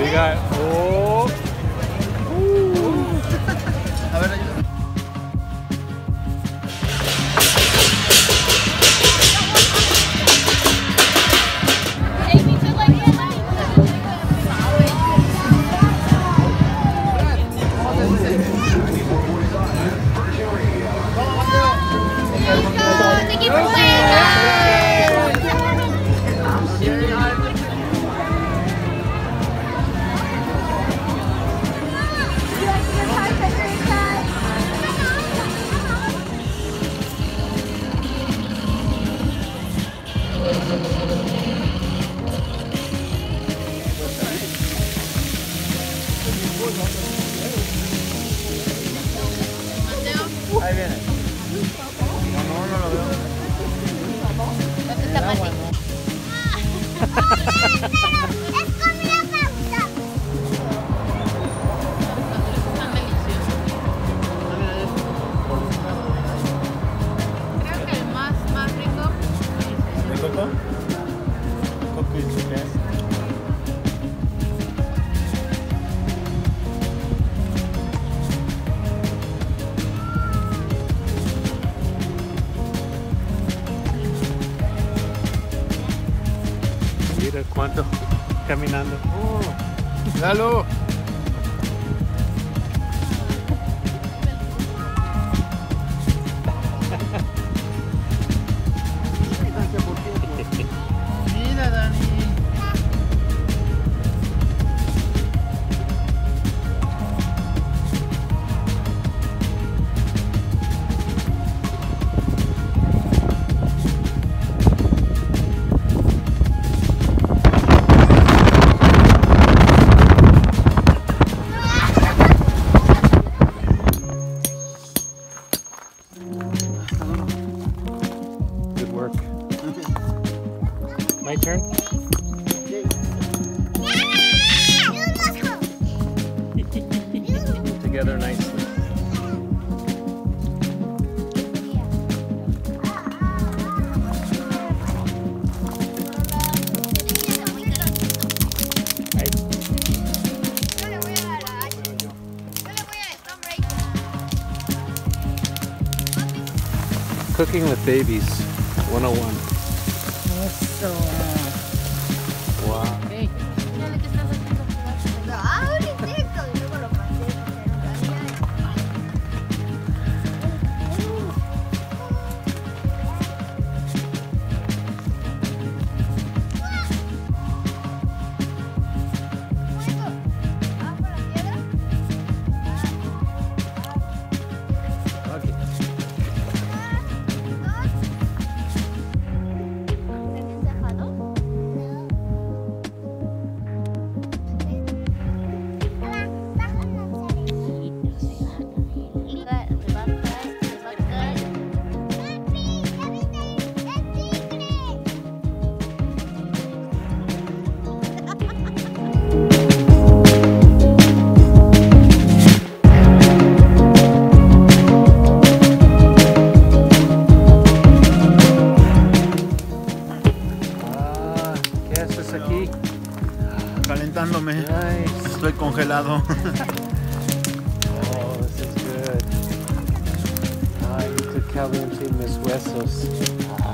What got? Oh. Thank you for playing. Ahí viene. No, Allô Cooking with Babies 101. caliente mis huesos.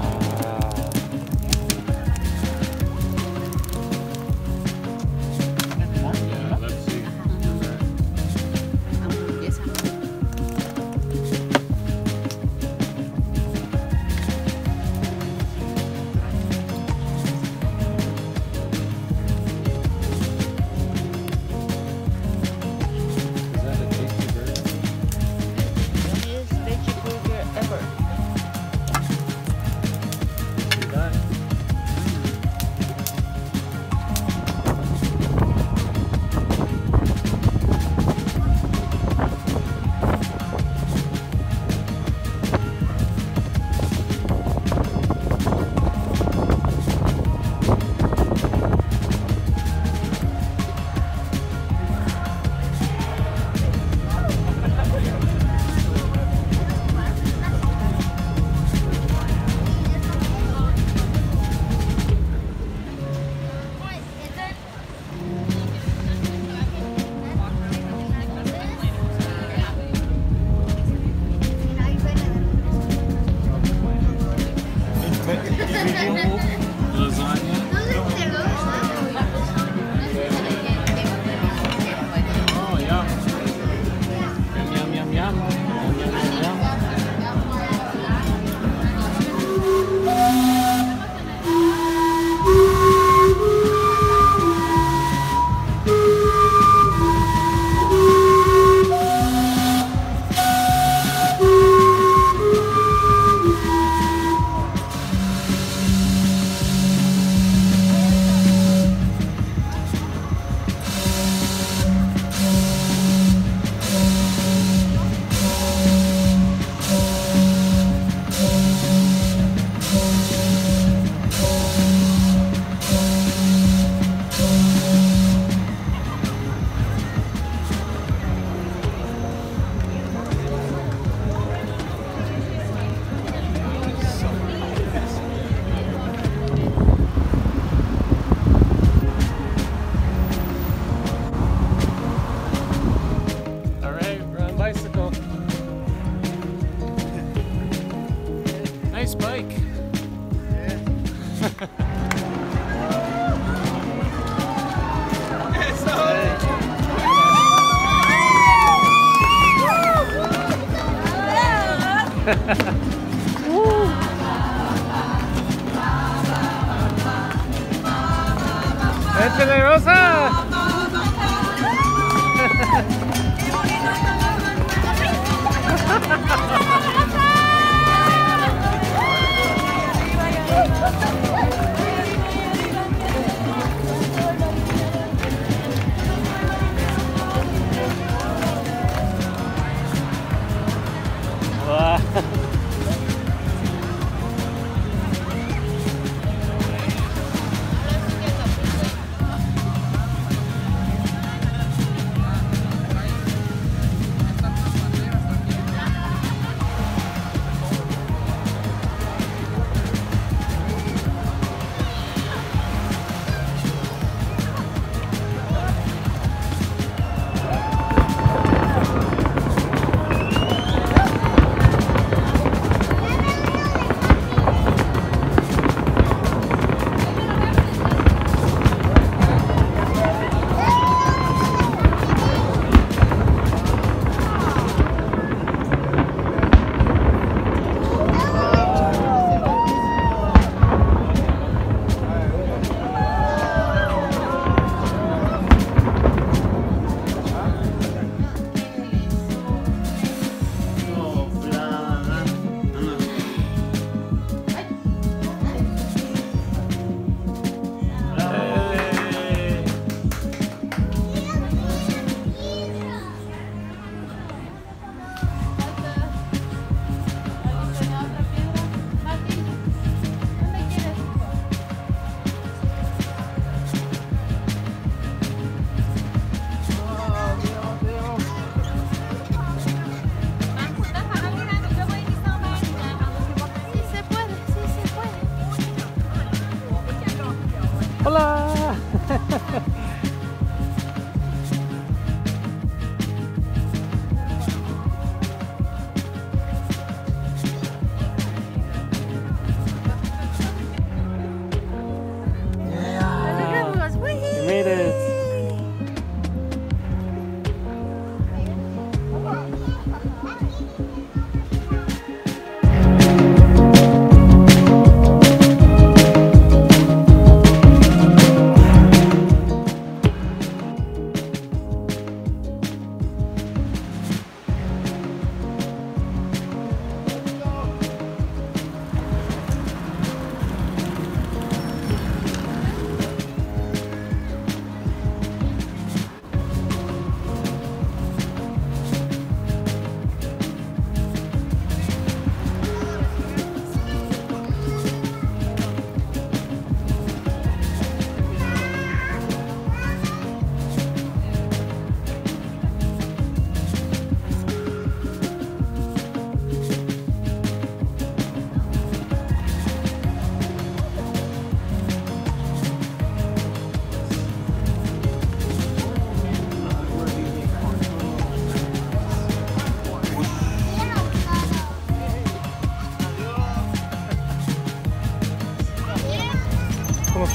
やっちゃいまし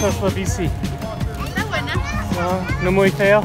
¿Cómo estás la bici? Está buena. No, no muy feo.